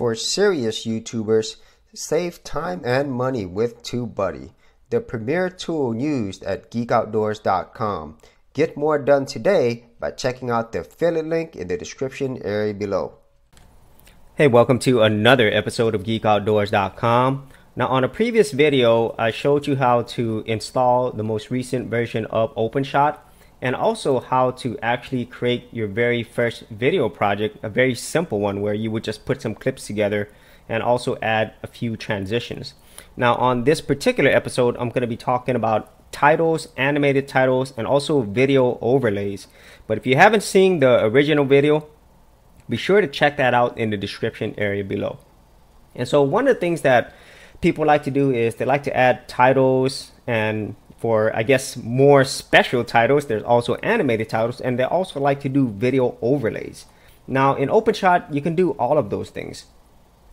For serious YouTubers, save time and money with TubeBuddy, the premier tool used at geekoutdoors.com. Get more done today by checking out the affiliate link in the description area below. Hey, welcome to another episode of geekoutdoors.com. Now on a previous video, I showed you how to install the most recent version of OpenShot and also how to actually create your very first video project, a very simple one where you would just put some clips together and also add a few transitions. Now on this particular episode, I'm going to be talking about titles, animated titles, and also video overlays. But if you haven't seen the original video, be sure to check that out in the description area below. And so one of the things that people like to do is they like to add titles and for I guess more special titles. There's also animated titles and they also like to do video overlays. Now in OpenShot you can do all of those things.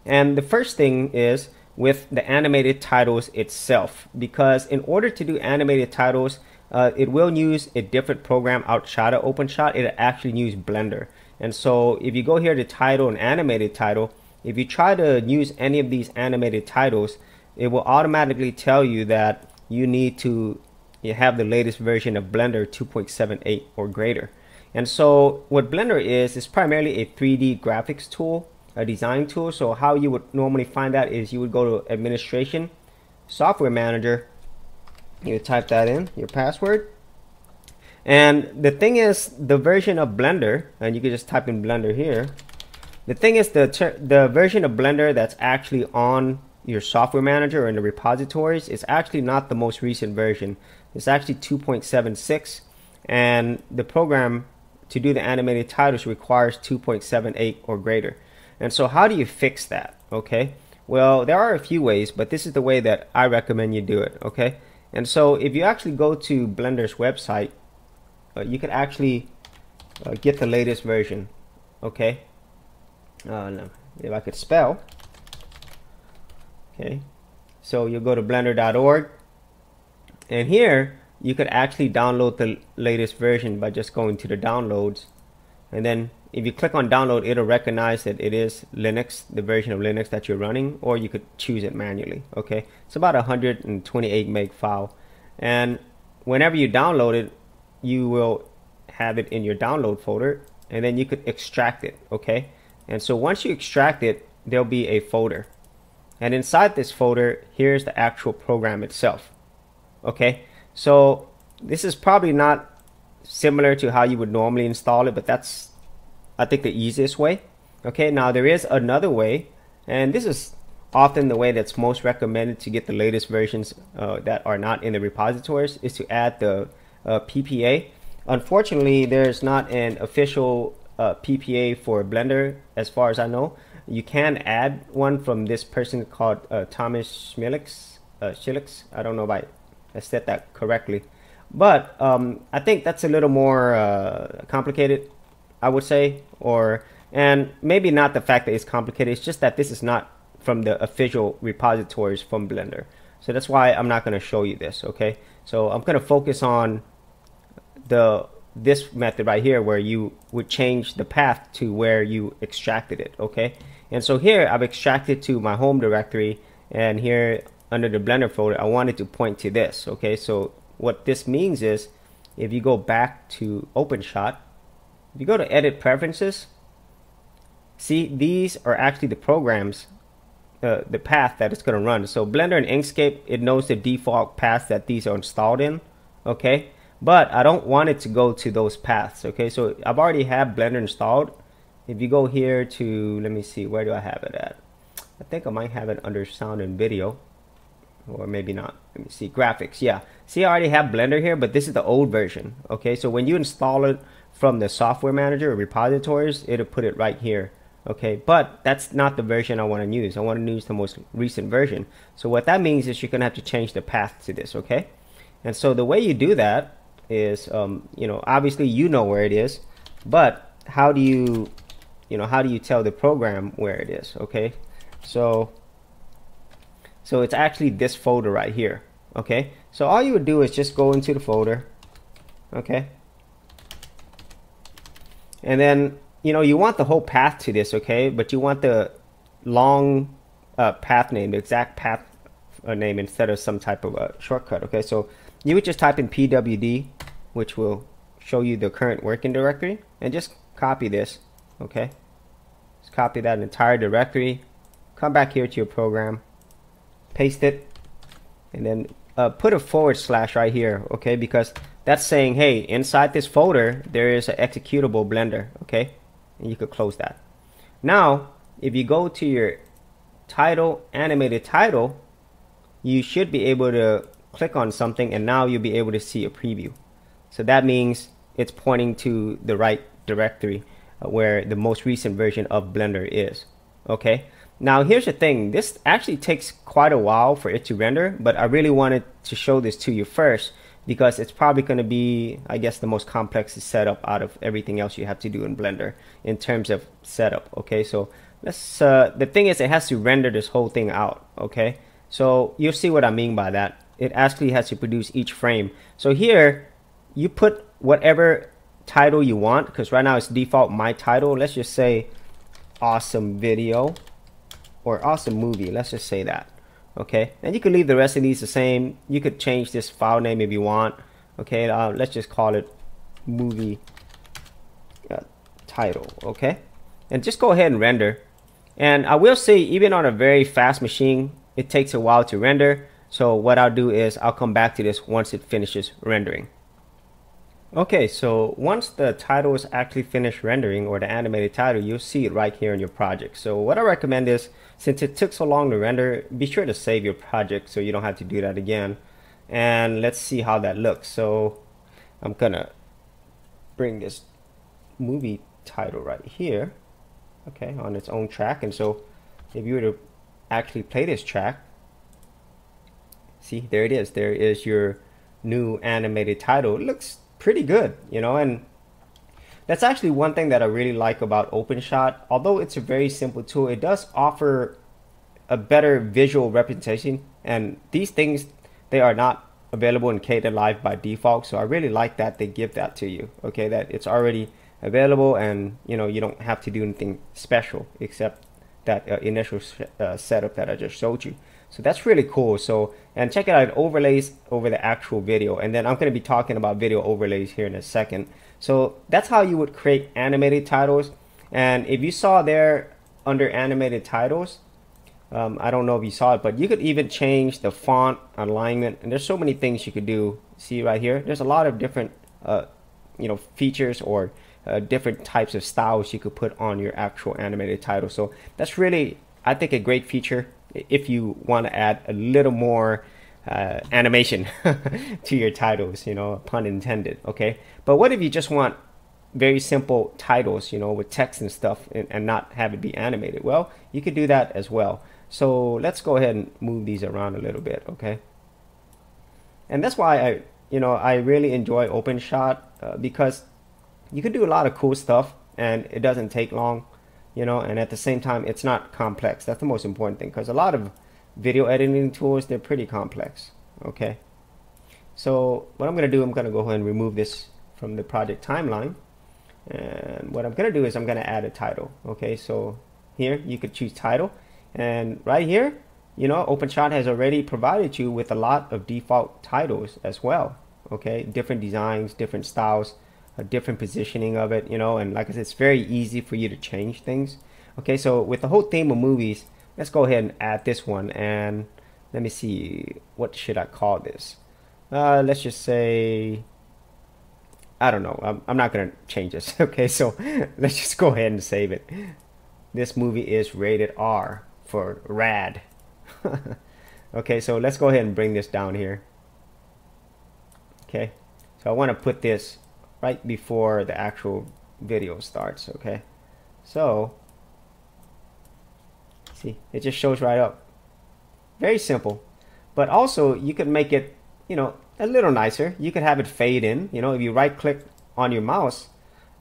And the first thing is with the animated titles itself because in order to do animated titles uh, it will use a different program outside of OpenShot. It actually use Blender. And so if you go here to title and animated title if you try to use any of these animated titles it will automatically tell you that you need to have the latest version of Blender 2.78 or greater. And so what Blender is, is primarily a 3D graphics tool, a design tool. So how you would normally find that is you would go to administration, software manager, you type that in, your password. And the thing is the version of Blender, and you can just type in Blender here. The thing is the, the version of Blender that's actually on your software manager or in the repositories is actually not the most recent version. It's actually 2.76 and the program to do the animated titles requires 2.78 or greater. And so how do you fix that? Okay. Well, there are a few ways, but this is the way that I recommend you do it. Okay. And so if you actually go to Blender's website, uh, you can actually uh, get the latest version. Okay. Uh, no. If I could spell, okay. So you go to blender.org and here you could actually download the latest version by just going to the downloads. And then if you click on download it'll recognize that it is Linux the version of Linux that you're running or you could choose it manually. Okay. It's about a 128 meg file. And whenever you download it you will have it in your download folder and then you could extract it. Okay. And so once you extract it there'll be a folder and inside this folder, here's the actual program itself. Okay, so this is probably not similar to how you would normally install it, but that's, I think, the easiest way. Okay, now there is another way, and this is often the way that's most recommended to get the latest versions uh, that are not in the repositories is to add the uh, PPA. Unfortunately, there's not an official uh, PPA for Blender as far as I know you can add one from this person called uh, Thomas Schmilix. Uh, Schilix. I don't know if I, said that correctly, but um, I think that's a little more uh, complicated. I would say, or and maybe not the fact that it's complicated. It's just that this is not from the official repositories from Blender. So that's why I'm not going to show you this. Okay, so I'm going to focus on the this method right here where you would change the path to where you extracted it okay and so here I've extracted to my home directory and here under the blender folder I wanted to point to this okay? So what this means is if you go back to OpenShot if you go to edit preferences see these are actually the programs uh, the path that it's going to run. So Blender and Inkscape it knows the default path that these are installed in okay? But I don't want it to go to those paths okay? So I've already have Blender installed if you go here to let me see where do I have it at? I think I might have it under sound and video or maybe not. Let me see graphics yeah. See I already have blender here but this is the old version okay? So when you install it from the software manager or repositories it'll put it right here okay? But that's not the version I want to use. I want to use the most recent version. So what that means is you're gonna have to change the path to this okay? And so the way you do that is um, you know obviously you know where it is but how do you you know how do you tell the program where it is okay so so it's actually this folder right here okay so all you would do is just go into the folder okay and then you know you want the whole path to this okay but you want the long uh, path name, the exact path uh, name instead of some type of a shortcut. Okay, so you would just type in pwd, which will show you the current working directory, and just copy this. Okay, just copy that entire directory. Come back here to your program, paste it, and then uh, put a forward slash right here. Okay, because that's saying, hey, inside this folder there is an executable Blender. Okay, and you could close that. Now, if you go to your title, animated title, you should be able to click on something and now you'll be able to see a preview. So that means it's pointing to the right directory where the most recent version of Blender is. Okay. Now here's the thing. This actually takes quite a while for it to render, but I really wanted to show this to you first because it's probably going to be, I guess, the most complex setup out of everything else you have to do in Blender in terms of setup. Okay, so let's. Uh, the thing is, it has to render this whole thing out. Okay, so you'll see what I mean by that. It actually has to produce each frame. So here, you put whatever title you want because right now it's default my title. Let's just say awesome video or awesome movie. Let's just say that okay? And you could leave the rest of these the same. You could change this file name if you want okay? Uh, let's just call it movie uh, title okay? And just go ahead and render. And I will say even on a very fast machine it takes a while to render. So what I'll do is I'll come back to this once it finishes rendering Okay, so once the title is actually finished rendering or the animated title, you'll see it right here in your project. So what I recommend is, since it took so long to render, be sure to save your project so you don't have to do that again. And let's see how that looks. So I'm gonna bring this movie title right here, okay, on its own track. And so if you were to actually play this track, see, there it is. There is your new animated title. It looks pretty good, you know, and that's actually one thing that I really like about OpenShot. Although it's a very simple tool, it does offer a better visual representation. And these things, they are not available in Kdenlive by default. So I really like that they give that to you. Okay, that it's already available and you know you don't have to do anything special except that uh, initial uh, setup that I just showed you. So that's really cool. So, and check it out, overlays over the actual video. And then I'm going to be talking about video overlays here in a second. So that's how you would create animated titles. And if you saw there under animated titles, um, I don't know if you saw it, but you could even change the font alignment. And there's so many things you could do. See right here, there's a lot of different, uh, you know, features or uh, different types of styles you could put on your actual animated title. So that's really, I think, a great feature if you want to add a little more uh, animation to your titles, you know, pun intended, okay? But what if you just want very simple titles, you know, with text and stuff and, and not have it be animated? Well, you could do that as well. So let's go ahead and move these around a little bit, okay? And that's why I, you know, I really enjoy OpenShot uh, because you can do a lot of cool stuff and it doesn't take long you know, and at the same time, it's not complex. That's the most important thing because a lot of video editing tools, they're pretty complex, okay? So what I'm going to do, I'm going to go ahead and remove this from the project timeline. And what I'm going to do is I'm going to add a title, okay? So here you could choose title and right here, you know, OpenShot has already provided you with a lot of default titles as well, okay? Different designs, different styles, a different positioning of it, you know, and like I said, it's very easy for you to change things. Okay, so with the whole theme of movies, let's go ahead and add this one and let me see, what should I call this? Uh, let's just say, I don't know, I'm, I'm not going to change this. Okay, so let's just go ahead and save it. This movie is rated R for rad. okay, so let's go ahead and bring this down here. Okay, so I want to put this right before the actual video starts okay? So see it just shows right up. Very simple. But also you could make it you know a little nicer. You could have it fade in. You know if you right click on your mouse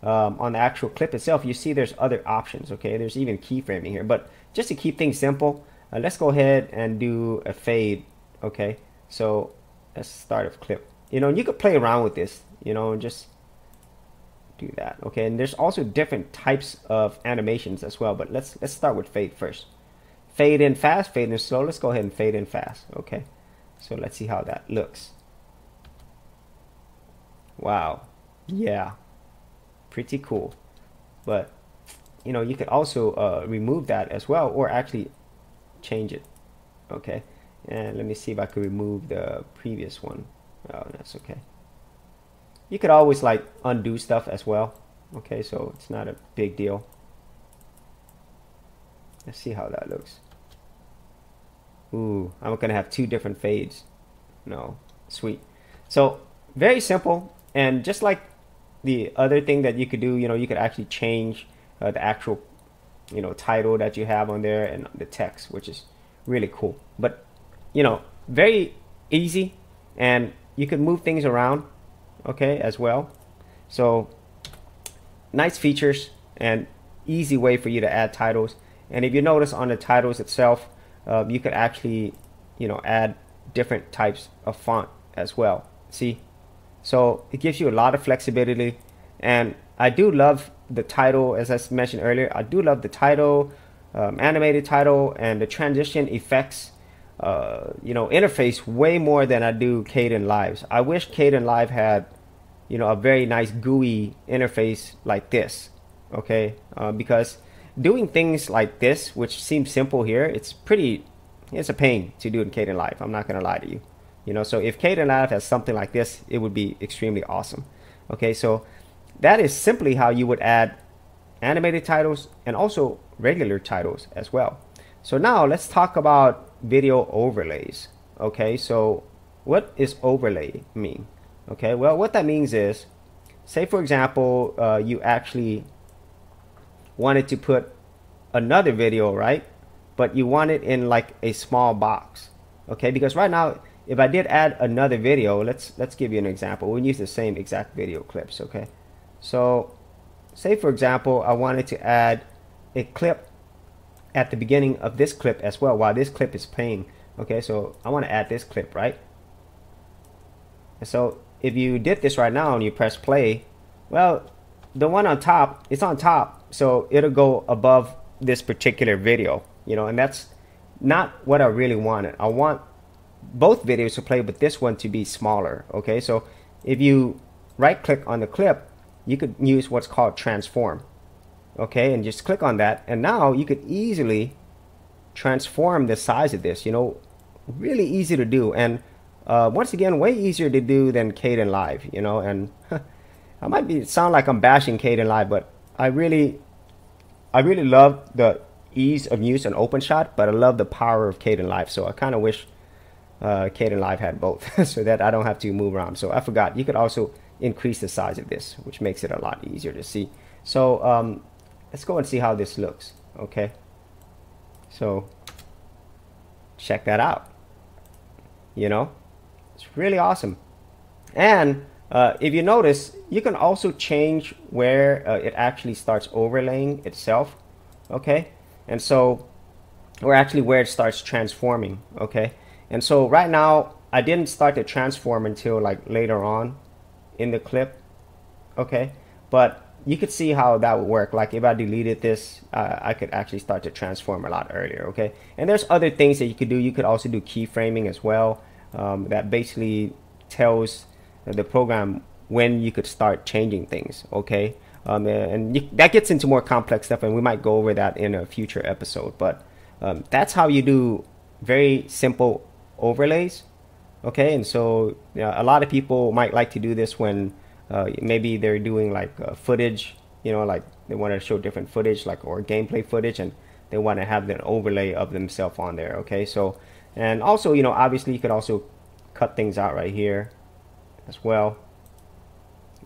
um, on the actual clip itself you see there's other options okay? There's even keyframing here. But just to keep things simple uh, let's go ahead and do a fade okay? So let's start a clip. You know you could play around with this you know and just do that. Okay, and there's also different types of animations as well, but let's let's start with fade first. fade in fast, fade in slow. Let's go ahead and fade in fast. Okay. So let's see how that looks. Wow. Yeah. Pretty cool. But, you know, you could also uh, remove that as well or actually change it. Okay. And let me see if I could remove the previous one. Oh, that's okay. You could always like undo stuff as well. Okay, so it's not a big deal. Let's see how that looks. Ooh, I'm gonna have two different fades. No, sweet. So very simple, and just like the other thing that you could do, you know, you could actually change uh, the actual, you know, title that you have on there and the text, which is really cool. But you know, very easy, and you can move things around, okay, as well. So nice features and easy way for you to add titles. And if you notice on the titles itself, uh, you could actually, you know, add different types of font as well. See? So it gives you a lot of flexibility. And I do love the title, as I mentioned earlier, I do love the title, um, animated title, and the transition effects, uh, you know, interface way more than I do Kdenlive's. I wish Kdenlive had, you know, a very nice GUI interface like this, okay? Uh, because doing things like this, which seems simple here, it's pretty, it's a pain to do in Kdenlive. I'm not gonna lie to you. You know, so if Kdenlive has something like this, it would be extremely awesome. Okay, so that is simply how you would add animated titles and also regular titles as well. So now let's talk about video overlays. Okay, so what is overlay mean? Okay, well, what that means is, say for example, uh, you actually wanted to put another video, right? But you want it in like a small box, okay? Because right now, if I did add another video, let's let's give you an example. We'll use the same exact video clips, okay? So, say for example, I wanted to add a clip at the beginning of this clip as well, while this clip is playing. Okay, so I want to add this clip, right? So if you did this right now and you press play, well, the one on top, it's on top so it'll go above this particular video you know and that's not what I really wanted. I want both videos to play but this one to be smaller okay? So if you right click on the clip you could use what's called transform okay? And just click on that and now you could easily transform the size of this you know really easy to do. And uh, once again way easier to do than Caden Kdenlive you know and I might be sound like I'm bashing Caden Kdenlive but I really, I really love the ease of use and OpenShot, but I love the power of Caden Kdenlive. So I kind of wish uh, Kdenlive had both, so that I don't have to move around. So I forgot you could also increase the size of this, which makes it a lot easier to see. So um, let's go and see how this looks. Okay. So check that out. You know, it's really awesome. And uh, if you notice, you can also change where uh, it actually starts overlaying itself, okay? And so, or actually where it starts transforming, okay? And so right now, I didn't start to transform until like later on in the clip, okay? But you could see how that would work. Like if I deleted this, uh, I could actually start to transform a lot earlier, okay? And there's other things that you could do. You could also do keyframing as well. Um, that basically tells the program when you could start changing things okay? Um, and you, that gets into more complex stuff and we might go over that in a future episode but um, that's how you do very simple overlays okay? And so you know, a lot of people might like to do this when uh, maybe they're doing like uh, footage you know like they want to show different footage like or gameplay footage and they want to have an overlay of themselves on there okay? So and also you know obviously you could also cut things out right here as well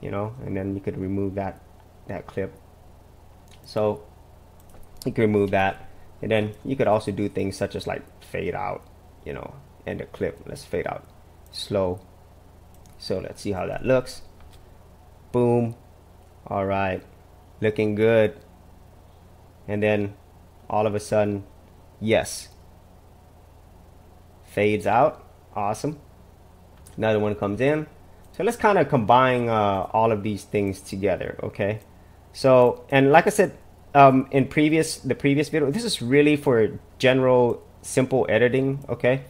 you know and then you could remove that that clip. So you could remove that and then you could also do things such as like fade out you know and the clip let's fade out slow. So let's see how that looks. Boom. All right. Looking good. And then all of a sudden yes fades out awesome another one comes in so let's kind of combine uh, all of these things together, okay? So, and like I said, um, in previous the previous video, this is really for general simple editing. Okay,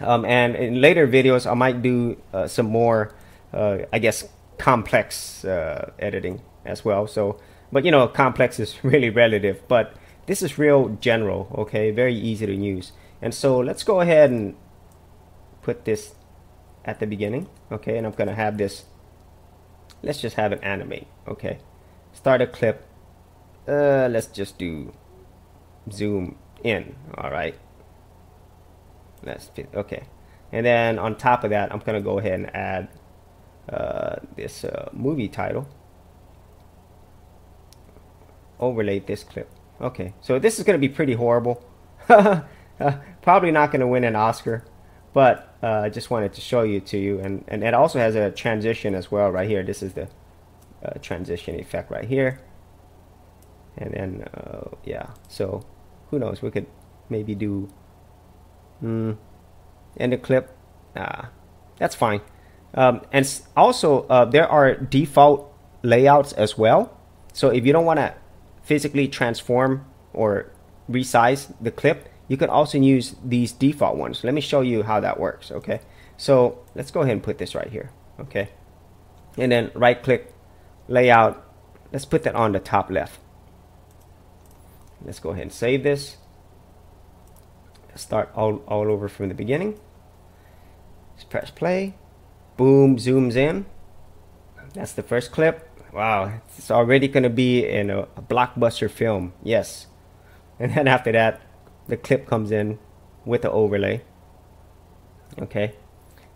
um, and in later videos, I might do uh, some more, uh, I guess, complex uh, editing as well. So, but you know, complex is really relative. But this is real general. Okay, very easy to use. And so let's go ahead and put this at the beginning. Okay, and I'm gonna have this. Let's just have it animate. Okay, start a clip. Uh, let's just do zoom in. All right. Let's okay. And then on top of that, I'm gonna go ahead and add uh, this uh, movie title. Overlay this clip. Okay, so this is gonna be pretty horrible. Probably not gonna win an Oscar, but uh, I just wanted to show you to you. And, and it also has a transition as well right here. This is the uh, transition effect right here. And then, uh, yeah, so who knows, we could maybe do Mm. End the clip. Ah, that's fine. Um, and also, uh, there are default layouts as well. So if you don't want to physically transform or resize the clip, you can also use these default ones. Let me show you how that works. Okay. So let's go ahead and put this right here. Okay. And then right click layout. Let's put that on the top left. Let's go ahead and save this start all, all over from the beginning. Just press play. Boom, zooms in. That's the first clip. Wow, it's already going to be in a, a blockbuster film. Yes. And then after that, the clip comes in with the overlay. Okay.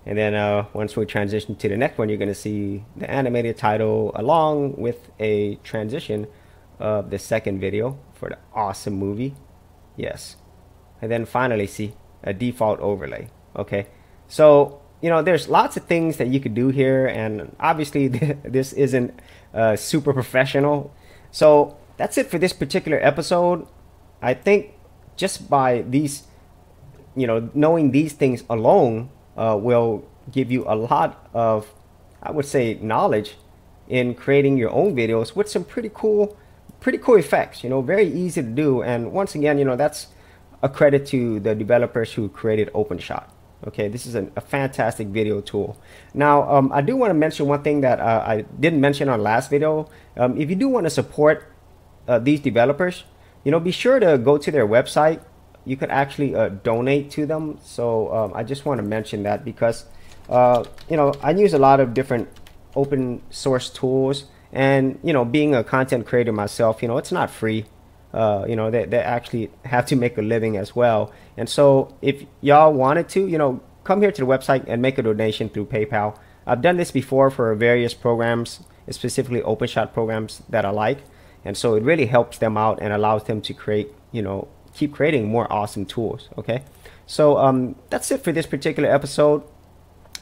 And then uh, once we transition to the next one, you're going to see the animated title along with a transition of the second video for the awesome movie. Yes and then finally see a default overlay. Okay, so you know there's lots of things that you could do here, and obviously this isn't uh, super professional. So that's it for this particular episode. I think just by these, you know, knowing these things alone uh, will give you a lot of, I would say, knowledge in creating your own videos with some pretty cool, pretty cool effects. You know, very easy to do. And once again, you know, that's a credit to the developers who created OpenShot. Okay, this is a, a fantastic video tool. Now, um, I do want to mention one thing that uh, I didn't mention on last video. Um, if you do want to support uh, these developers, you know, be sure to go to their website. You could actually uh, donate to them. So um, I just want to mention that because, uh, you know, I use a lot of different open source tools. And, you know, being a content creator myself, you know, it's not free. Uh, you know, they, they actually have to make a living as well. And so if y'all wanted to, you know, come here to the website and make a donation through PayPal. I've done this before for various programs, specifically OpenShot programs that I like. And so it really helps them out and allows them to create, you know, keep creating more awesome tools. Okay. So um, that's it for this particular episode.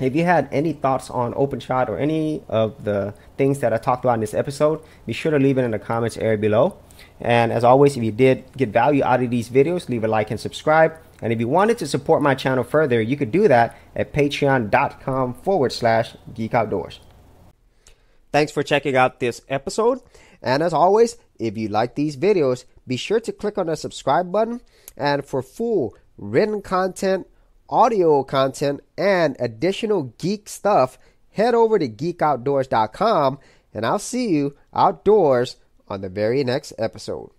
If you had any thoughts on OpenShot or any of the things that I talked about in this episode, be sure to leave it in the comments area below. And as always, if you did get value out of these videos, leave a like and subscribe. And if you wanted to support my channel further, you could do that at patreon.com forward slash geek outdoors. Thanks for checking out this episode. And as always, if you like these videos, be sure to click on the subscribe button. And for full written content, audio content, and additional geek stuff, head over to geekoutdoors.com and I'll see you outdoors on the very next episode.